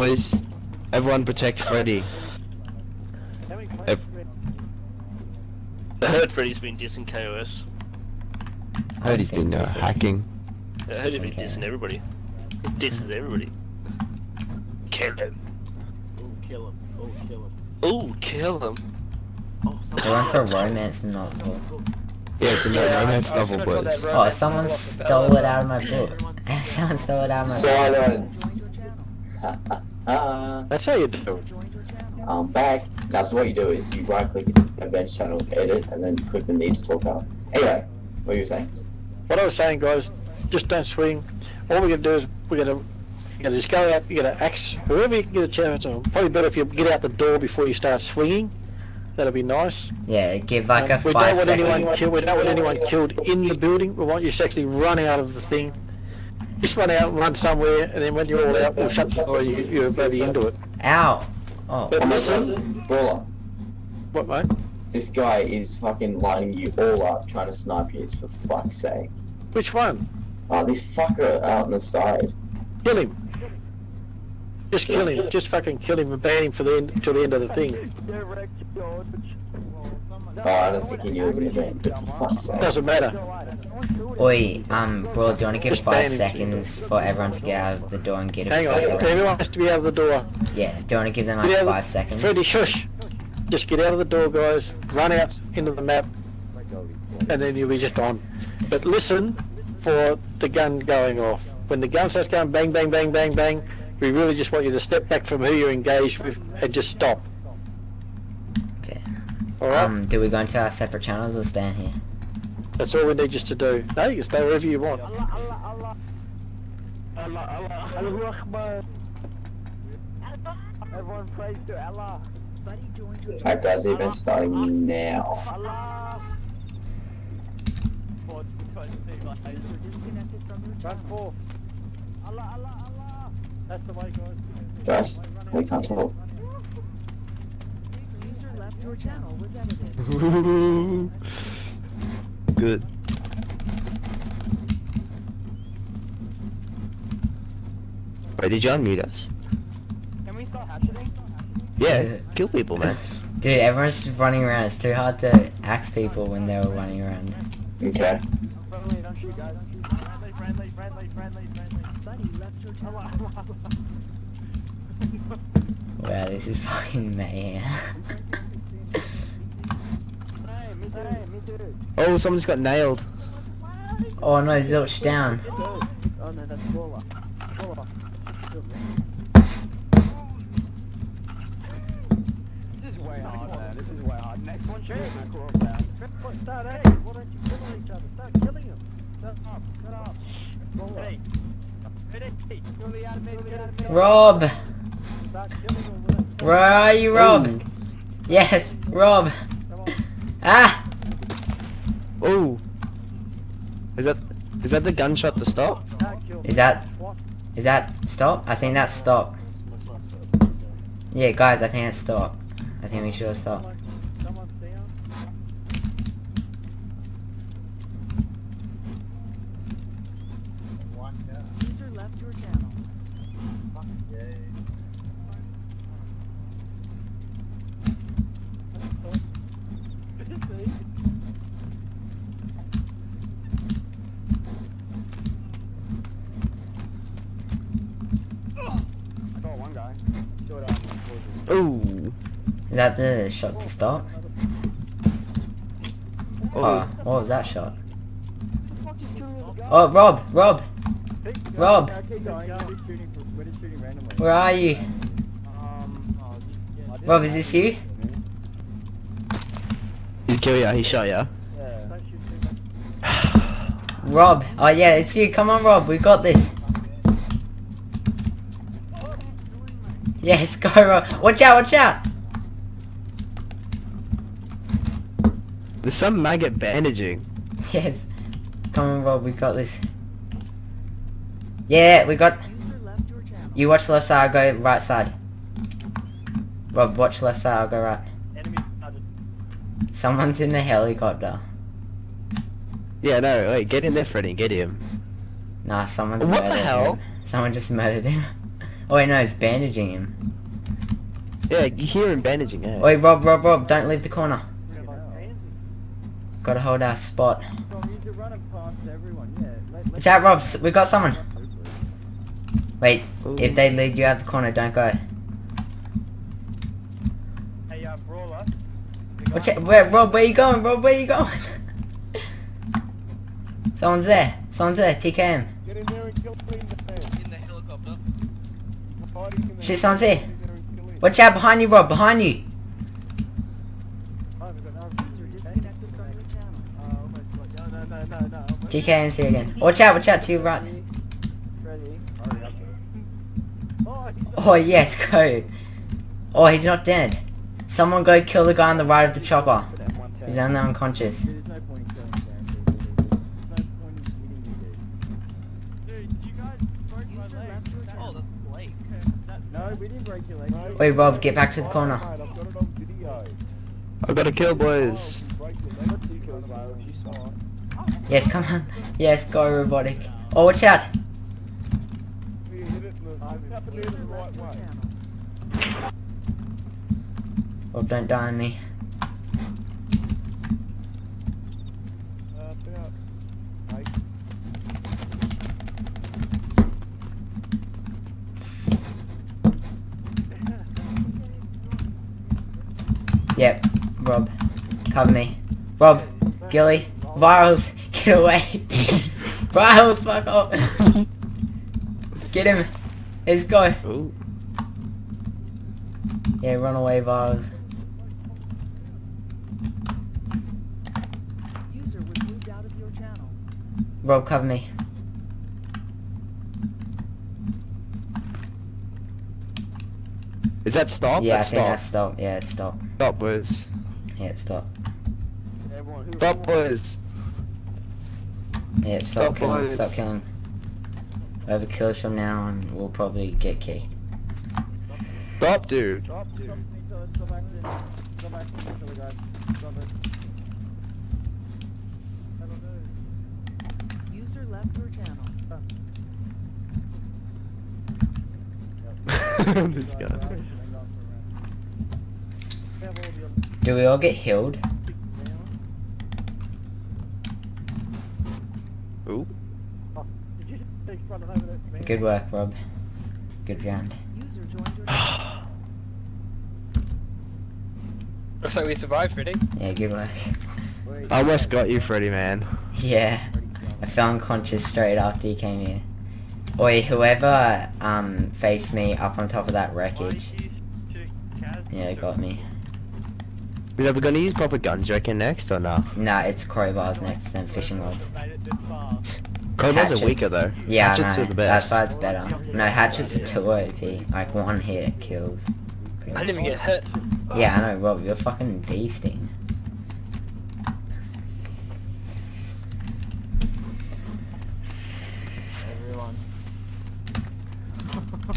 Boys, everyone protect Freddy. I heard Freddy's been dissing KOS. heard he's been uh, hacking. I heard he's been Dissing dissing everybody. He disses everybody. Kill him. Oh, kill him. Oh, kill him. Ooh, kill him. Oh, someone. I wants a romance novel. Yeah, it's a Yeah, romance novel, gonna draw boys. that Oh, someone novel off the stole it out of my book. Someone stole it out of my book. Silence. Ha ha ha. That's how you do it. I'm back. Now, so what you do is you right click the Adventure Channel, edit, and then click the need to talk up. Anyway, what were you saying? What I was saying, guys, just don't swing. All we're gonna do is we're gonna, you gotta just go out. You gotta axe whoever you can get a chance on. Probably better if you get out the door before you start swinging. That'll be nice. Yeah, give like a Um, we five don't want second. anyone killed. We don't want anyone killed in the building. We want you to actually run out of the thing. Just run out, and run somewhere, and then when you're all out, we'll shut the door. and You, you're bloody into it. Ow! Oh, But listen, Brawler, what, mate? this guy is fucking lining you all up, trying to snipe you. For fuck's sake. Which one? Oh, this fucker out on the side. Kill him. Just kill him. Just fucking kill him and ban him for the end till the end of the thing. Oh, I don't think he knew it was an event, but for fuck's sake. Doesn't matter. Oi, um, bro, do you want to give Just five seconds for everyone to get out of the door and get a Hang on. Everyone has to be out of the door. Yeah, do you want to give them like Get five seconds? Freddy, shush. Just get out of the door, guys. Run out into the map, and then you'll be just on. But listen for the gun going off. When the gun starts going bang, bang, bang, bang, bang, we really just want you to step back from who you're engaged with and just stop. Okay. Alright? Um, do we go into our separate channels or stand here? That's all we need just to do. No, you can stay wherever you want. Everyone prays to Allah. Alright, guys, the event's starting now. Run for. Allah, Allah, Allah. That's the way, guys. Guys, we can't talk. User left your channel was edited. Good. Wait, did you unmute us? Can we start hatcheting? Yeah, kill people, man. Dude, everyone's just running around. It's too hard to axe people when they were running around. Okay. Wow, this is fucking mayhem. Me too. Oh, someone just got nailed. oh no, Zilch down. Oh no, that's Brawler. Brawler. This is way hard, man. This is way hard. Next one, shoot. Start, hey, why don't you kill each other? Start killing them. Shut up, shut up. Hey. Hey, kill the enemy, kill the enemy. Rob! Start killing them. Where are you, Rob? Yes, Rob! Come on. Ah! Oh. Is that is that the gunshot to stop? Is that is that stop? I think that's stop. Yeah, guys, I think that's stop. I think we should stop. Someone's Oh. Is that the shot to stop? Oh. Oh, what was that shot? Oh, Rob! Rob! Rob! Okay, going. We're just shooting, we're just shooting randomly. Where are you? Um, oh, yeah. Rob, is this you? He killed ya? He shot ya? Yeah. Don't shoot too much. Rob! Oh yeah, it's you. Come on, Rob. We got this. Yes, go, Rob. Watch out! Watch out! There's some maggot bandaging. Yes. Come on, Rob. We got this. Yeah, we got. User left your channel. You watch the left side. I'll go right side. Rob, watch left side. I'll go right. Someone's in the helicopter. Yeah, no, wait, get in there, Freddy, get him. Nah, someone's What the hell? him. Someone just murdered him. Oh wait, no, it's bandaging him. Yeah, you hear him bandaging, eh? Wait, Rob, Rob, Rob, don't leave the corner. Gotta hold our spot. Well, you're running past everyone, yeah. Let, let Watch out, Rob, s- we got someone. Wait, if they lead you out the corner, don't go. Hey, uh, Brawler. Watch out, where, Rob, where you going, Rob, where you going? Someone's there, someone's there, TKM. Get in there and kill him, man. In the helicopter. There. Shit, someone's here. What's that behind you, bro? Behind you. TKMC again. Watch out, watch out, to your right. Oh, yes, go. Oh, he's not dead. Someone go kill the guy on the right of the chopper. He's only unconscious. No, we didn't break Wait, Rob, get back to the corner. I. I've got a kill, boys. Yes, come on. Yes, go robotic. Oh, watch out. Rob, don't die on me. Cover me. Rob, Gilly, Virals, get away. Virals, fuck off. Get him. Let's go. Ooh. Yeah, run away, Virals. User was moved out of your channel. Rob, cover me. Is that stop? Yeah, I think stop. that's stop. Yeah, stop. Stop, boys. Yeah, stop. Everyone, Stop, boys. Yeah, stop, Stop, killing. boys. Stop killing. Whoever kills from now on will probably get kicked. Stop, dude. Stop, dude. User left your channel. this guy. Do we all get healed? Ooh. Good work, Rob. Good round. User joined your channel. Looks like we survived, Freddy. Yeah, good work. I almost got you, Freddy, man. Yeah, I fell unconscious straight after you came here. Oi, whoever um faced me up on top of that wreckage, yeah, got me. Are we gonna use proper guns, you reckon, next, or no? Nah, it's crowbars next, then fishing rods. Crowbars Hatchets. are weaker, though. Yeah, Hatchets I are know. the That's why it's better. No, hatchets are too OP. Like one hit it kills. I much. didn't even get hit. Yeah, I know, Rob. You're fucking beasting. Everyone.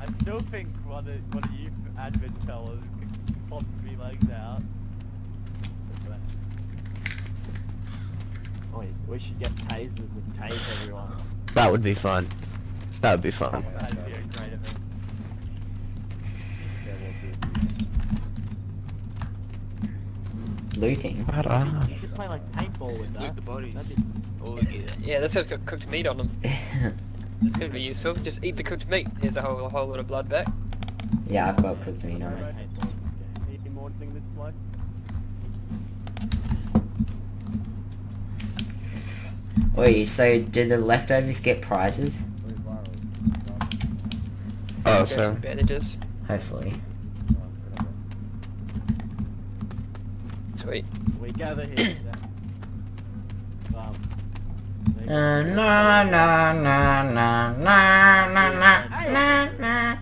I still think one of, one of you admin fellas could pop three legs out. Wait, we should get tasers and tase everyone. That would be fun. That would be fun. That'd be a great event. Looting. I don't know. You should play like paintball with that. Loot the bodies. Be- Oh, yeah. yeah, this has got cooked meat on them. This could be useful. Just eat the cooked meat. Here's a whole, a whole lot of blood back. yeah, I've got cooked meat on Alright, it. paintball. Any more thing this blood? Wait, so did the leftovers get prizes? Oh, Grab sorry. bandages. Hopefully. Sweet. We gather here. um, Uh, na na na na na na na na na na na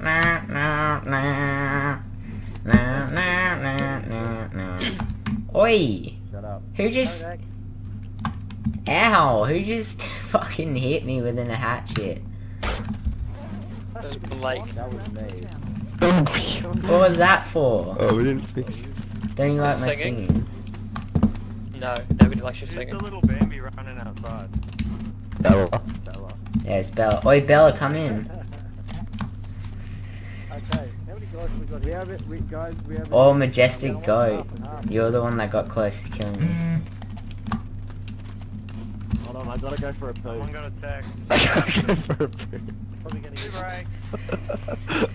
na na na na na na na Oi! Shut up. Who just ow? Who just fucking hit me with a hatchet? That was Blake. That was me. What was that for? Oh, we didn't fix. Don't you like my singing? singing? No, nobody likes your Who's singing. the little Bambi running outside? Bella. Bella. Yeah, it's Bella. Oi, Bella, come in. Okay, how many guys we got? We have it, we guys, we have it. Oh, Majestic Goat. and half. You're the one that got close to killing me. Mm. Hold on, I gotta go for a poo. I'm gonna attack. For a poo. Probably gonna get Right.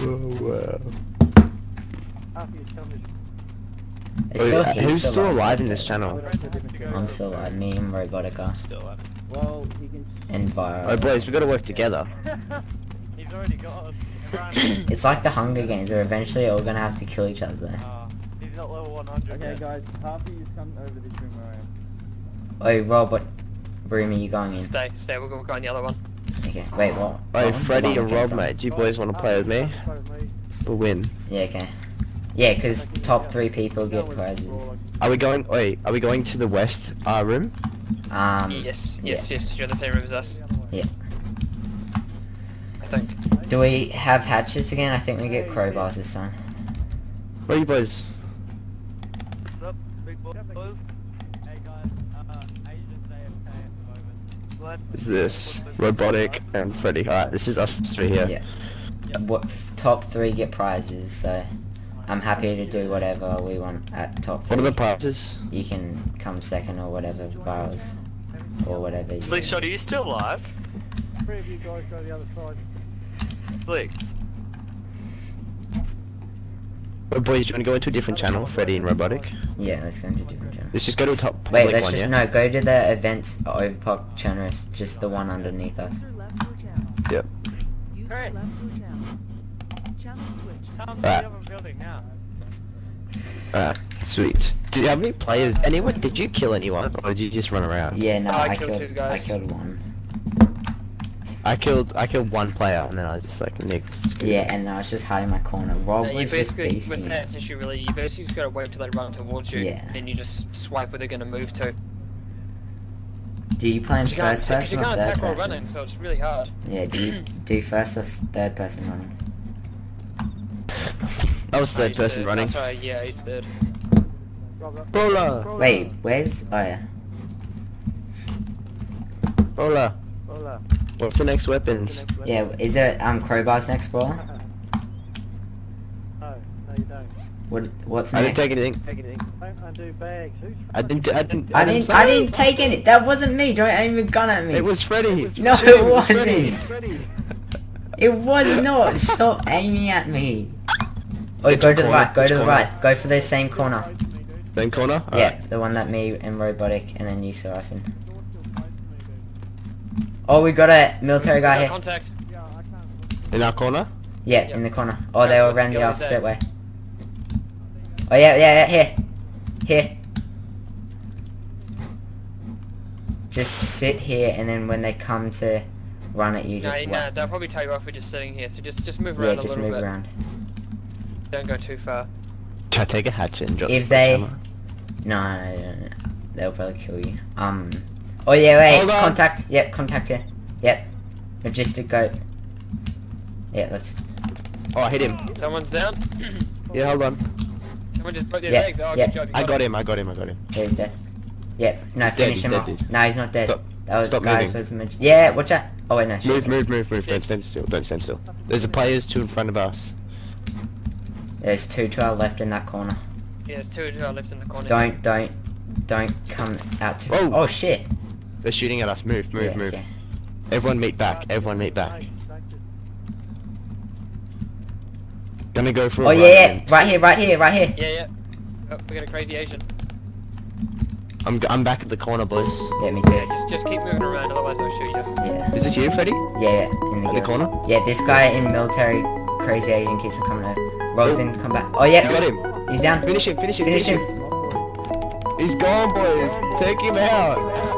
oh wow. half of your tummy. It's Wait, still uh, who's of still us alive in this channel? I'm still alive. Me and Robotica Still up. Well, you can. and Viro. Oh boys, we gotta work together. He's already got us. It's like the Hunger Games. We're eventually all gonna have to kill each other. Though. Uh, he's not level 100 Okay, yet. guys, half of you come over this room where I am. Oh, Rob, what room are you going in? Stay, stay. we're going we'll go on the other one. Okay. Wait, what? Hey, What? Freddy What and Rob, mate, do you boys want to play with me? Play with me. We'll win. Yeah. Okay. Yeah, because top three people get prizes. Are we going? Wait, are we going to the west uh, room? Um. yes, yeah. yes, yes. You're in the same room as us. Yeah. I think. Do we have hatchets again? I think we get crowbars this time. Where are you boys? What's up, big boy? Hey guys, uh, Asian's AFK at the moment. Glad- Is this Robotic and Freddy? Alright, this is us three here. Yeah. What top three get prizes? So I'm happy to do whatever we want at top three. What are the prizes? You can come second or whatever, Barrels, or whatever. You Slingshot, are you still alive? Three of you guys go the other side. Slicks. Oh, boys, do you want to go into a different channel, Freddy and Robotic? Yeah, let's go into a different channel. Let's just go to a top Wait, let's one, just yeah? no go to the events overclock channel, just the one underneath us. User left your channel. Yep. User Great. left your channel. Channel switched. Come to the Alright. other building now. Alright, sweet. Do you have any players? Anyone? Did you kill anyone, or did you just run around? Yeah, no, Oh, I I, killed killed, two guys. I killed one. I killed. I killed one player, and then I was just like, Nick's. Yeah, and then I was just hiding my corner. Rob No, you was just basically, with that it's issue really, you basically just gotta wait till they run towards you, Yeah. then you just swipe where they're gonna move to. Do you play in 'Cause you can't, first 'cause person you or can't third attack while person? running, so it's really hard. Yeah, do you do first or s- third person running? I was Oh, third he's person third. running. Oh, sorry, yeah, he's third. Robert. Brawler, Wait, where's? Oh yeah. brawler. Hola. What's the next weapons? Yeah, is it um crowbars next ball? No, no you don't. What what's next? I didn't take anything. Take anything. Don't undo bags. Who's I didn't. I didn't. I didn't I didn't take any. That wasn't me. Don't aim a gun at me. It was Freddy. No, Shit, it was Freddy. wasn't. It was not. Stop aiming at me. Oh, go to the right. Go to the right. Go for the same corner. Same corner. Yeah, the one that me and Robotic and then you saw us in. Oh, we got a military guy here. contact. In our corner. Yeah, Yep. in the corner. Oh, they all ran the opposite end. way. Oh yeah, yeah, yeah, here. Here. Just sit here and then when they come to run at you, No, just no, whack. they'll probably tell you off for just sitting here, so just just move Yeah, around a just little move bit. around. Don't go too far. Try to take a hatchet and drop If the they- hammer. No, no, no, no. They'll probably kill you. Um. Oh yeah, wait. Hold on. Contact. Yep, contact here. Yep. Majestic goat. Yeah, let's. Oh, I hit him. Someone's down. Yeah, hold on. Someone just broke their Yeah, legs. Oh, yeah. good job. I got him. I got him. I got him. Yeah, he's dead. Yep. No, He's dead, finish he's him dead, off. dude. No, he's not dead. Stop. That was Stop guys moving. was mag- Yeah, watch out. Oh wait, no. Move, shit. move, move, move. Don't stand still. Don't stand still. There's a players two in front of us. There's two to our left in that corner. Yeah, there's two to our left in the corner. Don't, don't, don't come out to. Oh. Oh shit. They're shooting at us. Move, move, yeah, move. yeah. Everyone meet back. Everyone meet back. Gonna go for a Oh run yeah, yeah, right here, right here, right here. Yeah, yeah. Oh, we got a crazy Asian. I'm, I'm back at the corner, boys. Yeah, me Yeah, too. just just keep moving around, otherwise I'll shoot you. Yeah, Is this you, Freddy? yeah, yeah. In the, At the corner? Yeah, this guy in military, crazy Asian keeps on coming over. Rolls in, oh. come back. Oh yeah, You got him. He's down. Finish him, finish him, Finish finish him. him. He's gone, boys. Take him out.